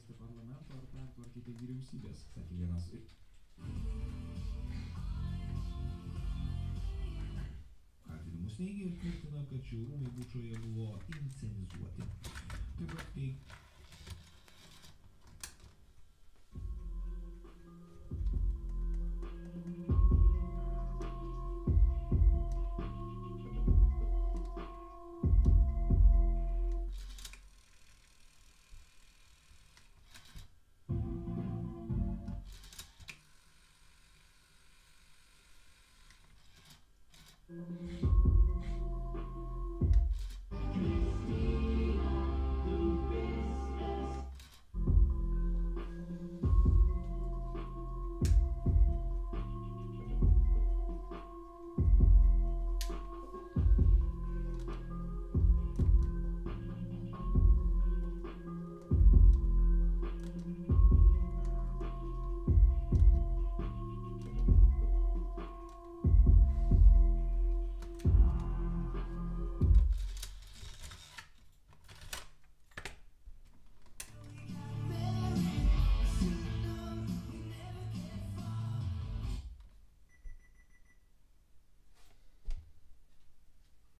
paleisti parlamento ar pertvarkyti vyriausybės, sakė vienas. Kaltinimus neigia ir tvirtina, kad šie rūmai bučoje buvo inscenizuoti. Taip pat teig, Mm-hmm.